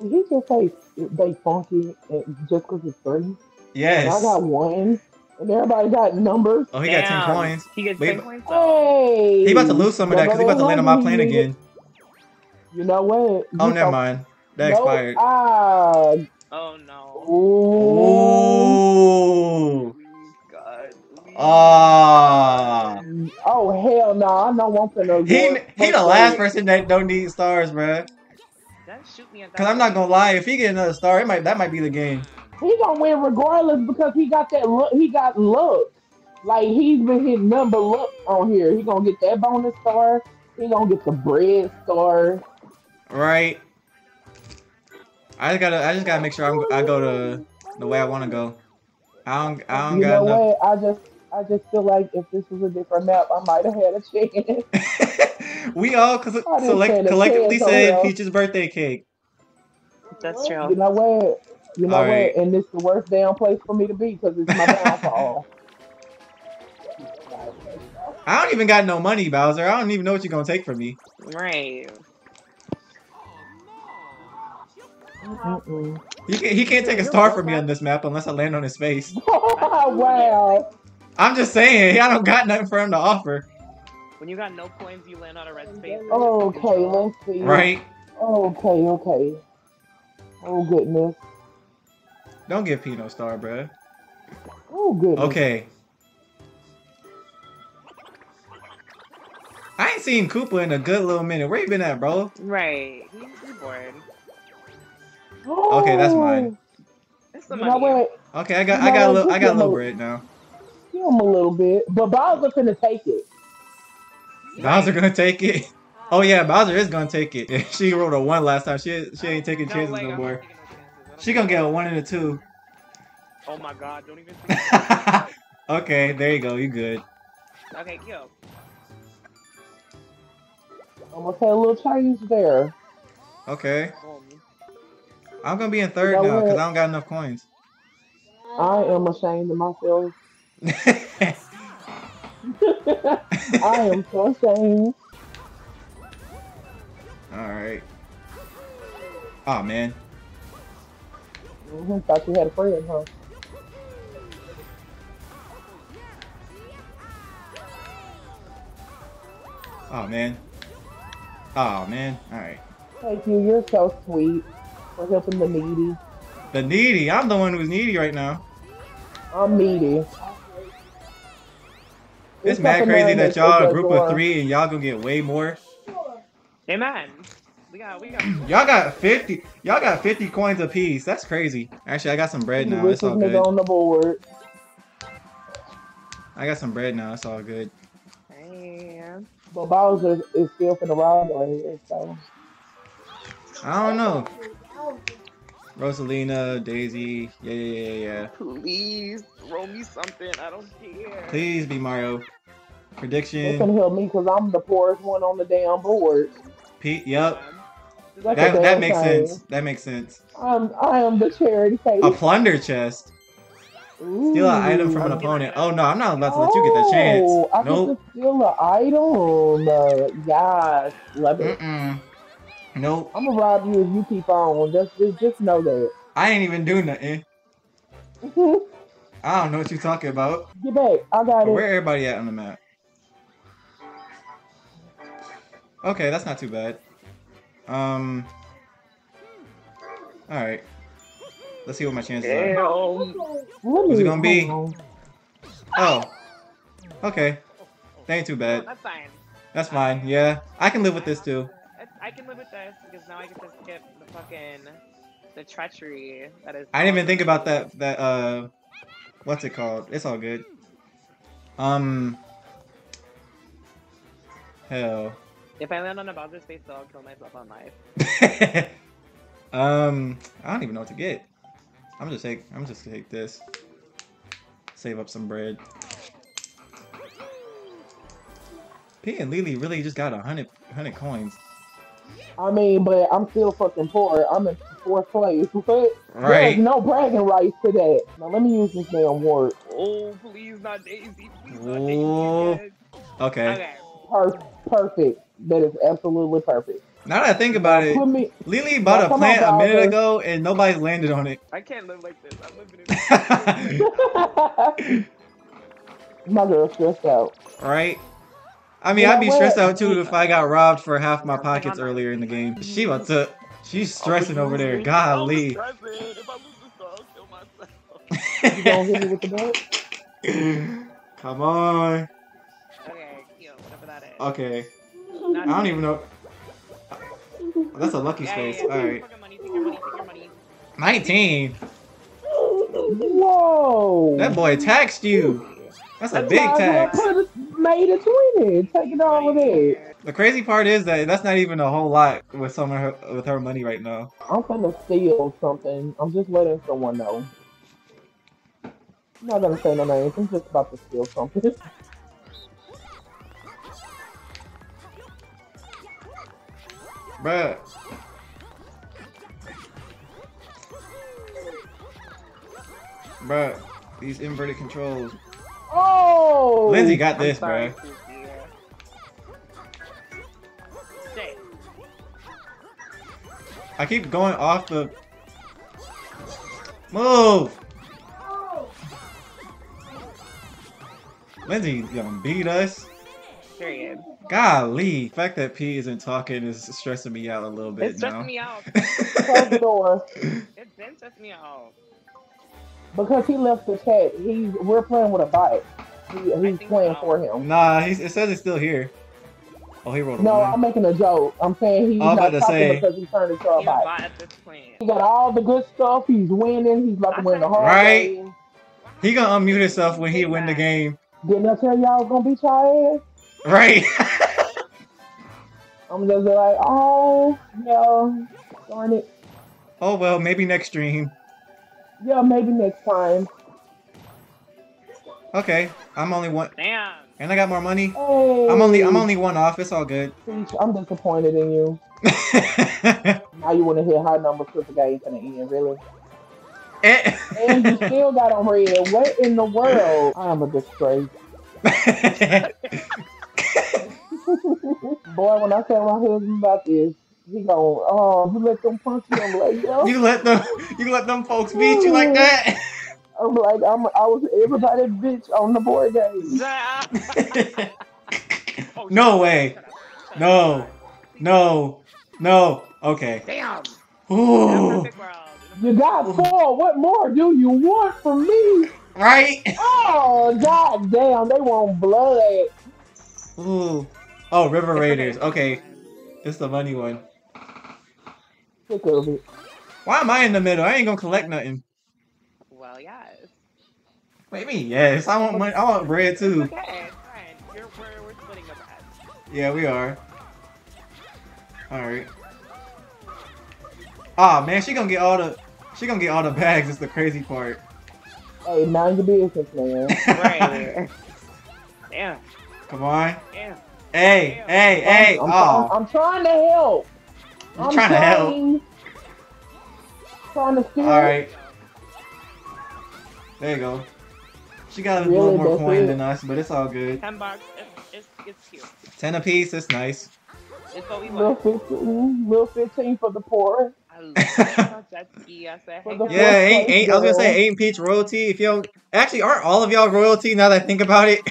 Did he just say they funky uh, just because it's three? And Yes. I got one, and everybody got numbers. Oh, he got ten Damn. coins. He gets Wait, 10 points though. Hey, He about to lose some of that because he about to land on my plane again. You know what? Oh, You never so- mind. That Nope. expired. Ah, Oh no. ooh. Ooh. Please, God. Ah. Oh hell no! I know I'm finna. He go- he the last person that don't need stars, bruh. Don't shoot me Cause I'm not gonna lie, if he get another star, it might that might be the game. He gonna win regardless because he got that look. He got luck. Like he's been hitting number luck on here. He gonna get that bonus star. He gonna get the bread star. Right. I just gotta I just gotta make sure I'm I go to the way I wanna go. I don't I don't You got know enough. what? I just I just feel like if this was a different map, I might have had a chance. [LAUGHS] we all cause select, say the collectively chance, oh said oh. Peach's birthday cake. That's true. You true. know what? You know All right. what? And this the worst damn place for me to be because it's my [LAUGHS] downfall. I don't even got no money, Bowser. I don't even know what you're gonna take from me. Right. Mm-mm. He can't, he can't take a star from me on this map unless I land on his face. [LAUGHS] wow. I'm just saying, I don't got nothing for him to offer. When you got no coins, you land on a red space. Okay, let's see. Right? Okay, okay. Oh goodness. Don't give Pino no star, bruh. Oh goodness. Okay. I ain't seen Koopa in a good little minute. Where you been at, bro? Right. He's he's bored. Okay, that's mine. Oh. It's the You know Okay, I got You I know got a little I got a little him- bread now. Give him a little bit, but Bowser finna take it. Bowser gonna take it. Oh yeah, Bowser is gonna take it. [LAUGHS] she rolled a one last time. She she ain't taking chances way, no I'm more. not taking no chances. She gonna get a one and a two. Oh my god, don't even [LAUGHS] think okay, there you go. You good? Okay, kill. Almost had a little change there. Okay, Boom. I'm gonna be in third You know now because? I don't got enough coins. I am ashamed of myself. [LAUGHS] [LAUGHS] I am so ashamed. All right. Oh man. hmm Thought you had a friend, huh? Oh man. Oh man. All right. Thank you. You're so sweet for helping the needy. The needy. I'm the one who's needy right now. I'm needy. It's It's mad crazy that that y'all a group door. of three and y'all gonna get way more. Amen. We got, we got. [CLEARS THROAT] Y'all got 50. Y'all got 50 coins apiece. That's crazy. Actually, I got some bread now. It's richest all nigga good. on the board. I got some bread now. It's all good. Hey. But Bowser is still finna ride right here, so. I don't know. Rosalina, Daisy. Yeah, yeah, yeah, yeah. Please throw me something. I don't care. Please be Mario. Prediction. They Prediction. can help me because I'm the poorest one on the damn board. Pete. Yep. That's That, that makes shame. sense. That makes sense. I'm, I am the charity case. A plunder chest. Steal an item from an Ooh. opponent. Oh no, I'm not about to let you get that chance. Oh, I Nope. get to steal an item. Uh, yes, love it. Mm-mm. Nope. I'm gonna rob you if you keep on. Just, just, just know that. I ain't even do nothing. [LAUGHS] I don't know what you're talking about. Get back. I got But it. where everybody at on the map? Okay, that's not too bad. Um. All right. Let's see what my chances are. Damn. Let Who's it gonna be? Oh. Okay. That ain't too bad. That's fine. That's fine. Yeah, I can live with this too. I- can live with this because now I get to skip the fucking the treachery that is. I didn't even think about that. That uh, what's it called? It's all good. Um. Hell. If I land on a Bowser space, though, I'll kill myself on life. [LAUGHS] um, I don't even know what to get. I'm just take. I'm just gonna take this. Save up some bread. P and Lily really just got a hundred hundred coins. I mean, but I'm still fucking poor. I'm in fourth place. [LAUGHS] But There's no bragging rights to that. Now let me use this damn word. Oh, please, not Daisy. Please, not Oh. Daisy. Okay. Okay. Per- perfect. That is absolutely perfect. Now that I think about it, me. Lily bought a plant a minute ago and nobody's landed on it. I can't live like this. I'm living in. [LAUGHS] [LAUGHS] My girl stressed out. right? I mean, You I'd be know stressed out too if I got robbed for half my pockets earlier in the game. She about to, she's stressing over there. Golly. I'm stressing. If I lose this star, I'll kill myself. You gonna hit me with the bat? [LAUGHS] Come on. Okay, cute. Whatever that is. Okay. Not I don't even know. That's a lucky Yeah, space. yeah, yeah. Alright. money, money, money. 19. Whoa! That boy taxed you. That's a big Might as well tax. Made it twenty. Take it all of it. The crazy part is that that's not even a whole lot with some of her with her money right now. I'm gonna steal something. I'm just letting someone know. I'm not gonna say no names. I'm just about to steal something. [LAUGHS] Bruh. Bruh. These inverted controls. Oh! Lindsay got I'm this, sorry, bruh. I keep going off the. Move! Lindsay gonna beat us. Period. Golly, the fact that P isn't talking is stressing me out a little bit It's now. stressing me out. [LAUGHS] Close the door. It's been stressing me out. Because he left the chat. He's we're playing with a bot. He, he's playing so. for him. nah, he's, it says it's still here. Oh, he rolled a No, one. I'm making a joke. I'm saying he's I was not about to talking say- because he turned into a He's a bot. bot this point. He got all the good stuff. He's winning. He's about to win the whole Right. game. He gonna unmute himself when he win the game. Didn't I tell y'all it's gonna beat y'all ass? Right. [LAUGHS] I'm just like, oh, no, darn it. oh well, maybe next stream. Yeah, maybe next time. Okay, I'm only one, Damn. and I got more money. Hey, I'm only I'm only one off. It's all good. I'm disappointed in you. [LAUGHS] Now you want to hit high numbers because the game's gonna end, really? Eh. And you [LAUGHS] still got on red. What in the world? I am a disgrace. [LAUGHS] Boy, when I tell my husband about this, he go, oh, you let them punch you. I'm like, yo. you let them you let them folks beat you like that. I'm like, I'm, I was everybody's bitch on the board game. [LAUGHS] [LAUGHS] No way. up, shut up, No. no, no. Okay. Damn. Ooh, You got four. What more do you want from me? right. Oh, god damn, they want blood. Ooh. Oh, River Raiders. Okay, It's the money one. Sick of it. Why am I in the middle? I ain't gonna collect nothing. Well, yes. Maybe yes. I want money. I want bread too. Okay, fine. You're, we're, we're splitting the bread. Yeah, we are. All right. Ah man, she gonna get all the she gonna get all the bags. It's the crazy part. Hey, mind your business, man. [LAUGHS] Right. [LAUGHS] Damn. Come on. Damn. Hey, hey, hey. I'm, Oh, I'm, I'm trying to help. You I'm trying to help. trying- Trying to steal. all right. There you go. She got a Really, little more coin it? than us, but it's all good. Ten bucks. It's, it's, it's cute. Ten apiece. It's nice. It's what we Little 15, little 15 for the poor. I love [LAUGHS] jet ski. I said, hey. Yeah, ain't, ain't, I was gonna say girl. ain't peach royalty. If y'all actually aren't all of y'all royalty now that I think about it.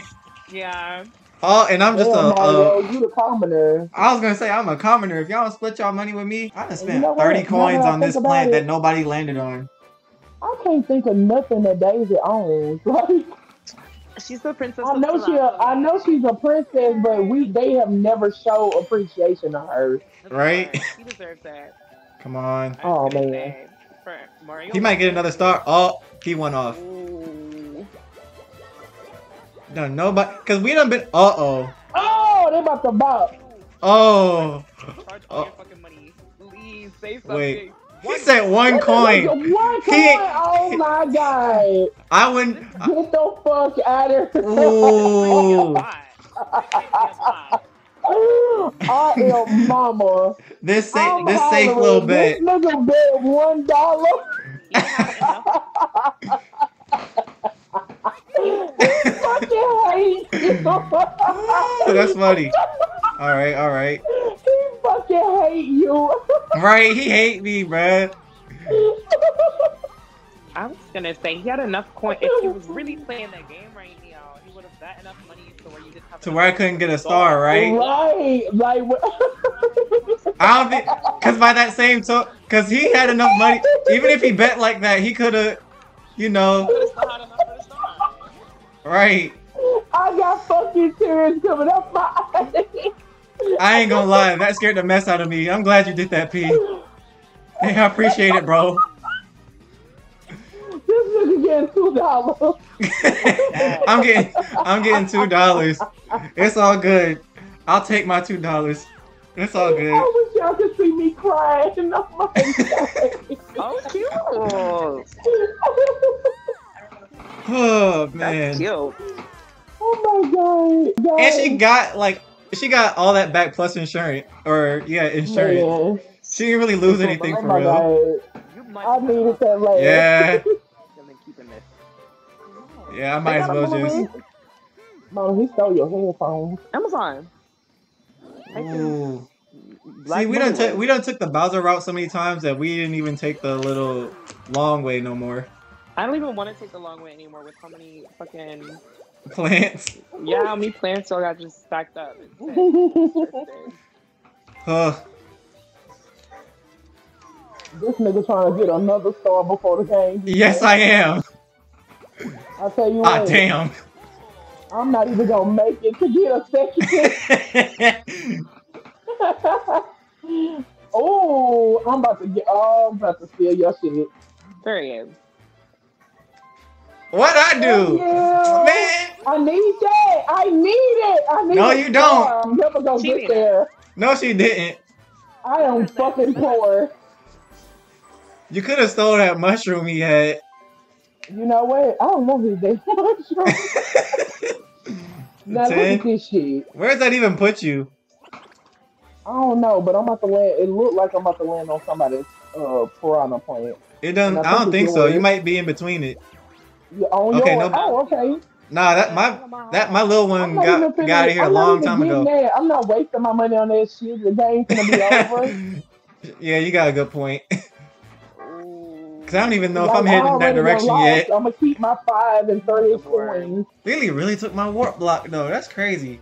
Yeah. Oh, and I'm just a. Damn, Uh, Mario, you the commoner. I was gonna say I'm a commoner. If y'all don't split y'all money with me, I done spent know 30 coins that I on this plant it- that nobody landed on. I can't think of nothing that Daisy owns. [LAUGHS] Like, She's the princess. I of know she, Toronto. I know she's a princess, but we they have never showed appreciation to her. That's Right? fine. She [LAUGHS] deserves that. Come on. Oh, man. Mario. He might get another star. Oh, he went off. Ooh. No, nobody. Cause we done been. Uh oh. Oh, they about to bop. Oh. Charge all Oh. your fucking money. Please say something. Wait. He said one coin. One coin. coin. He- Oh my god. I wouldn't. Get the fuck out of here. Ooh. Why? [LAUGHS] Why? I am mama. This I'm safe. This safe little bet. This nigga bet one dollar. [LAUGHS] You fucking hate you. That's funny. All right. All right. he fucking hate you. Right. He hate me, bruh. I was gonna say he had enough coin. If he was really playing that game right now, he would have got enough money to where you didn't have To where I couldn't get a star, right? Right. Like what- I don't think, cause by that same token, cause he had enough money. Even if he bet like that, he could have, you know, right. I got fucking tears coming up my eyes. I ain't gonna lie, that scared the mess out of me. I'm glad you did that, P. Hey, I appreciate it, bro. This nigga getting two dollars. [LAUGHS] I'm getting, I'm getting two dollars. It's all good. I'll take my two dollars. It's all good. I wish y'all could see me crying. Oh my god. Oh, cute. [LAUGHS] Oh That's man. cute. oh my god. And she got like, she got all that back plus insurance, or yeah, insurance. Man. She didn't really lose anything oh for my real. God. You might I needed that laugh. Yeah. have been keeping this. Yeah, I might as well just. Mom, he stole your headphones. Amazon. Ooh. Black See, we don't took we done took the Bowser route so many times that we didn't even take the little long way no more. I don't even want to take the long way anymore with how many fucking Plants. yeah, how many plants still got just stacked up. It's sick. It's sick. Huh. This nigga trying to get another star before the game. Yes, I am. I tell you Ah, what, damn. I'm not even gonna make it to get a second. [LAUGHS] [LAUGHS] [LAUGHS] oh, I'm about to get. Oh, I'm about to steal your shit. Period. What I do, Yeah. man? I need that. I need it. I need No, a you don't. star. I'm never gonna She get need there. No, she didn't. I am fucking poor. You could have stole that mushroom he had. You know what? I don't know who they Now look at this shit. Where does that even put you? I don't know, but I'm about to land. It looked like I'm about to land on somebody's uh piranha plant. It doesn't. I I don't think think it's so. You might be in between it. You on Okay, your no- Oh, okay. Nah, that my that my little one got even finna, got out of here a I'm not long even time getting ago. That. I'm not wasting my money on that shit. The game's gonna be over. [LAUGHS] yeah, you got a good point. [LAUGHS] Cause I don't even know if I'm I heading that direction lost. yet. I'm gonna keep my five and thirty Word. coins. Lily really took my warp block though. That's crazy.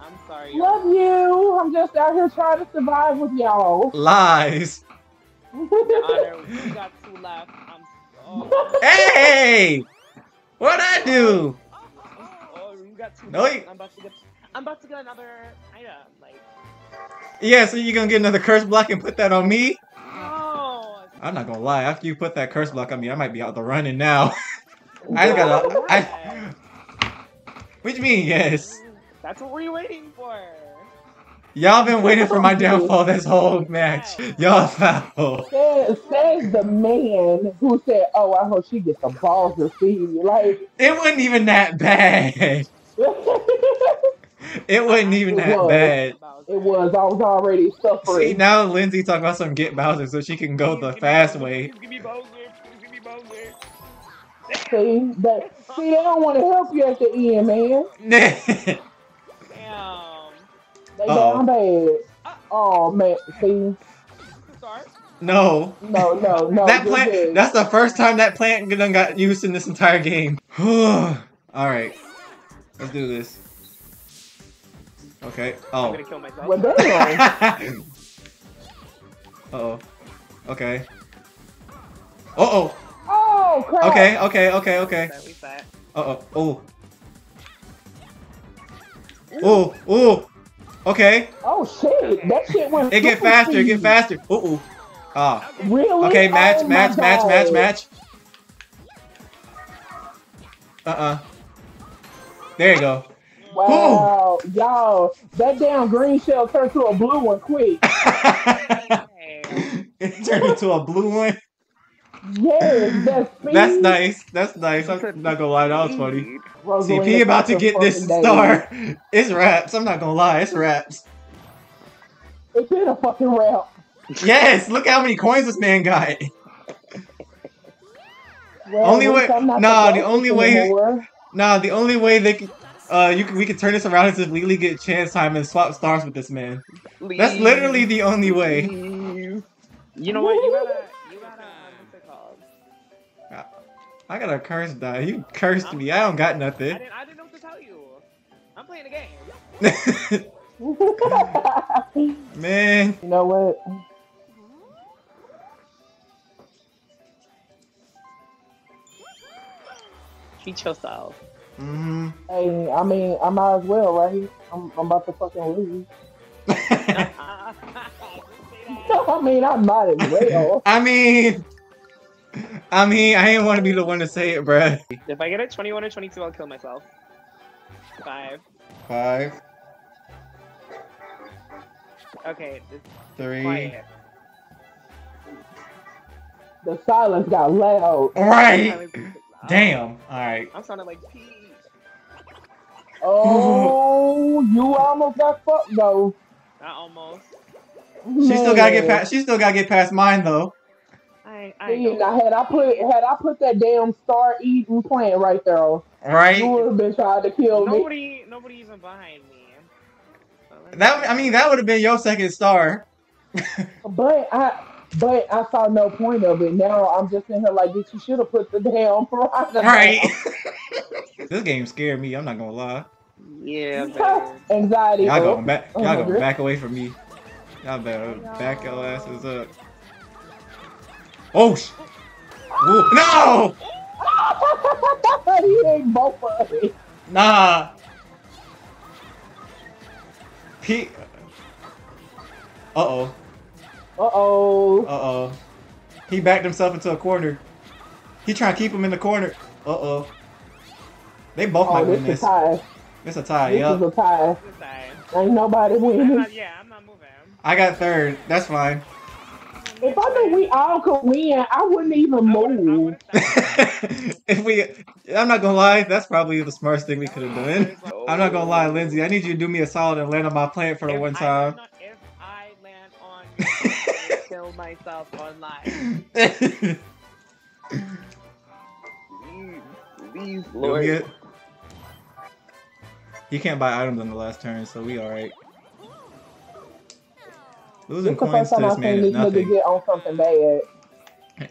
I'm sorry. Love you. I'm just out here trying to survive with y'all. Lies. [LAUGHS] Honor, you got two left. I'm oh, Hey! What'd I do? oh, you got two No, you- I'm about to get I'm about to get another item. Like Yeah, so you're gonna get another curse block and put that on me? no, I'm not gonna lie. After you put that curse block on me, I might be out the running now. [LAUGHS] I just gotta. I. What do you mean, yes? That's what we're waiting for. Y'all been waiting for my downfall this whole match. Y'all foul. Says, says the man who said, "Oh, I hope she gets the balls to see me." Like it wasn't even that bad. it wasn't [LAUGHS] even It that was. bad. it was. I was already suffering. See now Lindsay talking about some get Bowser so she can go the fast way. Give me Bowser. Give me Bowser. See that? See, they don't want to help you at the end, man. [LAUGHS] Damn. They Uh-oh. down bad. Oh man, see, Start. no. no, no, no. [LAUGHS] that plant good. that's the first time that plant done got used in this entire game. [SIGHS] Alright. Let's do this. Okay. Oh. I'm gonna kill myself. Well, damn. Uh oh. Okay. Uh oh. Oh crap. Okay, okay, okay, okay. That we set. Uh oh. Oh. Oh, oh. Okay. Oh shit, that shit went. It get faster, it get faster. Uh oh. Ah. Really? Okay, match, Oh match, match, match, God. match. Uh-uh. There you go. Wow, y'all, that damn green shell turned to a blue one quick. [LAUGHS] It turned into a blue one. Yes, that's. That's nice. That's nice. I'm not gonna lie, that was funny. Rosalina CP about to get this fucking star. [LAUGHS] It's raps. I'm not gonna lie, it's raps. days. It's been a fucking rap. Yes, look how many coins this man got. Well, Only way- least nah, the focus only way- anymore. Nah, the only way they can, uh, you can, we can turn this around is if Lily get chance time and swap stars with this man. That's literally the only way. Please. You know what? You gotta. I got a curse die. You cursed me. I don't got I nothing. didn't. I didn't know what to tell you. I'm playing a game. [LAUGHS] man, you know what? Treat yourself. hmm Hey, I mean, I might as well, right? I'm, I'm about to fucking lose. [LAUGHS] [LAUGHS] I mean, I might as well. I mean, I mean, I didn't want to be the one to say it, bruh. if I get a 21 or 22, I'll kill myself. Five. Five, Okay. Three. quiet. The silence got loud. Right. Damn. All right. I'm sounding like Pete. Oh, you almost got fucked though. Not almost. She still gotta get past. She still gotta get past mine though. I. I See, know. now had I put had I put that damn star eating plant right there, right? you would have been trying to kill me. Nobody. Nobody even behind me. So That. I mean, that would have been your second star. [LAUGHS] But I but I saw no point of it. Now I'm just in here like, bitch, you should have put the damn [LAUGHS] piranha. Right. [LAUGHS] this game scared me. I'm not gonna lie. Yeah. down. Anxiety. Y'all up. going back. Y'all Oh, going back away from me. Y'all better back your asses up. Oh. Sh- Woo. No. he ain't both of it. Nah. He. Uh oh. Uh oh. Uh oh. He backed himself into a corner. He trying to keep him in the corner. Uh oh. They both Oh, might this win is this. a tie. It's a tie. This Yup. is a tie. This side. Ain't nobody I'm winning. not, yeah, I'm not moving. I got third. That's fine. If I knew we all could win, I wouldn't even I would've- move. [LAUGHS] if we, I'm not gonna lie. That's probably the smartest thing we could have done. I'm not gonna lie, Lindsay. I need you to do me a solid and land on my plant for the If one time. land if I land on you, I [LAUGHS] kill myself online. Please, please, Do Lord. me a- He can't buy items on the last turn, so we alright. Losing This the coins first to time this man is nothing. get on something bad.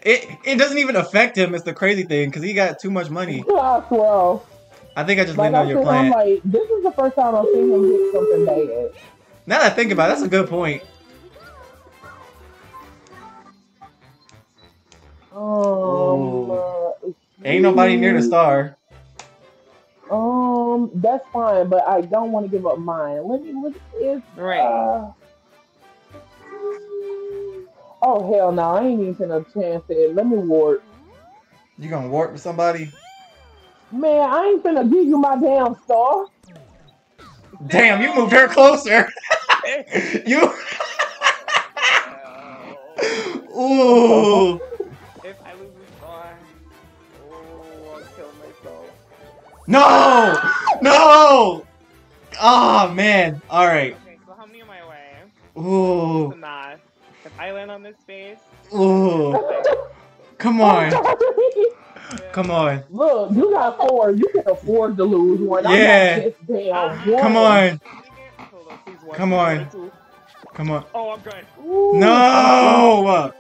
It it doesn't even affect him. It's the crazy thing because he got too much money. I swear. I think I just Like landed I on your said, I'm like, this is the first time I've seen him get something bad. Now that I think about it, that's a good point. Um, uh, Ain't nobody near the star. Um, that's fine, but I don't want to give up mine. Let me look at this. Right. Uh, Oh hell no, I ain't even a chance at it. Let me warp. You gonna warp with somebody? Man, I ain't finna give you my damn star. Damn, you moved her closer. [LAUGHS] you. Ooh. If I lose this star, oh, I'll kill myself. No! No! Oh man. All right. Okay, so how many am I away? Ooh. Nah. If I land on this space, Ooh. Come on. Come on. Look, you got four. You can afford to lose one. Yeah. I got this damn. Come on. Hold on, please, one, Come on. Come on. Oh, I'm good. Ooh. No!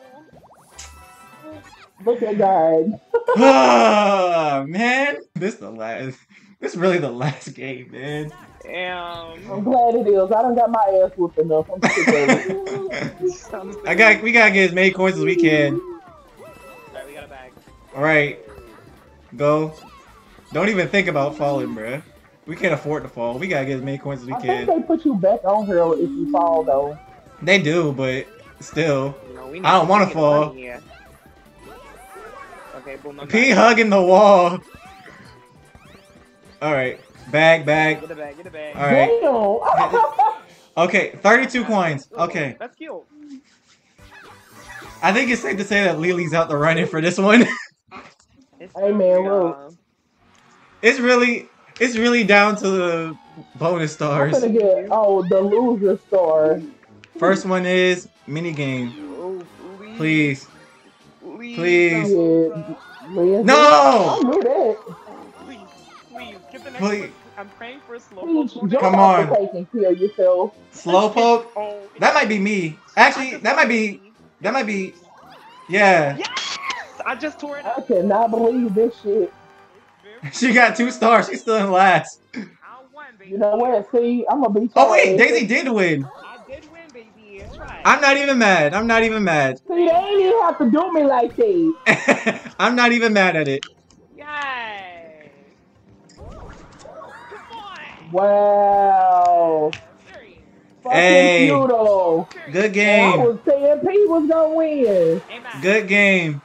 Look at God. Ah, man. This is the last. This is really the [LAUGHS] last game, man. Damn. I'm glad it is. I done got my ass whooped enough. I'm sick of it. [LAUGHS] I got. We gotta get as many coins as we can. Alright, we got a bag. All right. Go. Don't even think about falling, bruh. We can't afford to fall. We gotta get as many coins as we I think can. they put you back on her if you fall though. They do, but still. You know, we need I don't wanna fall. money. Okay, boom. I'm P back. hugging the wall. All right. Bag, bag. Get a bag. Get a bag. All right. [LAUGHS] Okay. 32 coins. Okay. That's cute. I think it's safe to say that Lily's out the running for this one. [LAUGHS] It's Hey, man, look. uh, it's really, it's really down to the bonus I'm stars. gonna get oh the loser star. First one is mini game. Oh, please. Please. Please. Please. Yeah, Liz, No! Please. Get next Please. one. I'm praying for a slow Please poke. Come on. and kill yourself. Slowpoke. Oh, That might be me. Actually, that might be. That might be. Yeah. Yes! I just tore it I up. cannot believe this shit. She got two stars. She's still in last. I won, baby. You know what? See, I'm gonna be. Oh wait. Daisy did win. I did win, baby. That's right. I'm not even mad. I'm not even mad. See, they ain't even have to do me like that. [LAUGHS] I'm not even mad at it. Wow. Fucking Hey. feudal. Good I game. was saying P was gonna win. Amen. Good game.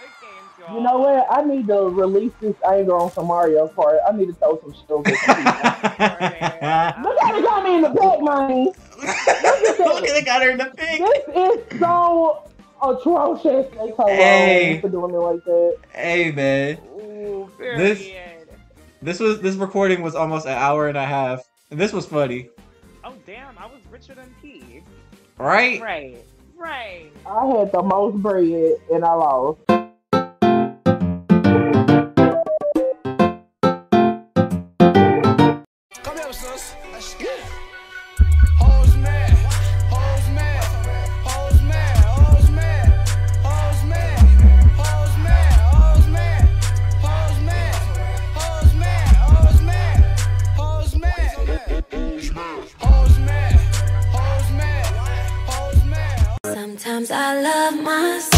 Good games, y'all. Know what? I need to release this anger on some Mario Kart. I need to throw some shit over some people. Look how they got me in the pack, man. Look at they got her in the pink. This is so atrocious. They so Hey. for doing me like that. Hey man, Ooh, This- good. This was this recording was almost an hour and a half. And this was funny, Oh, damn. I was richer than P. right? Right. Right. I had the most bread and I lost. Come here, sis. Sometimes I love myself.